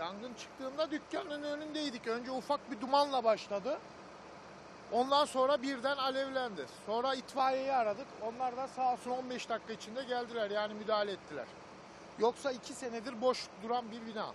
Yangın çıktığında dükkanın önündeydik. Önce ufak bir dumanla başladı. Ondan sonra birden alevlendi. Sonra itfaiyeyi aradık. Onlar da sağ olsun 15 dakika içinde geldiler yani müdahale ettiler. Yoksa 2 senedir boş duran bir bina.